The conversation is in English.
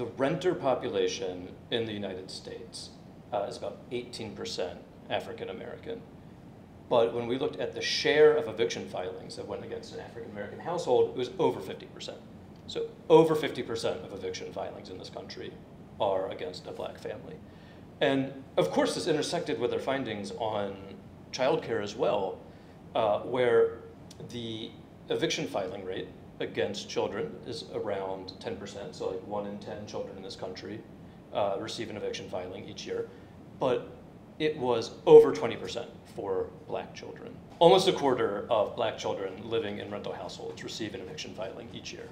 The renter population in the United States uh, is about 18% African American. But when we looked at the share of eviction filings that went against an African American household, it was over 50%. So over 50% of eviction filings in this country are against a black family. And of course, this intersected with their findings on childcare as well, uh, where the eviction filing rate against children is around 10%, so like one in 10 children in this country uh, receive an eviction filing each year. But it was over 20% for black children. Almost a quarter of black children living in rental households receive an eviction filing each year.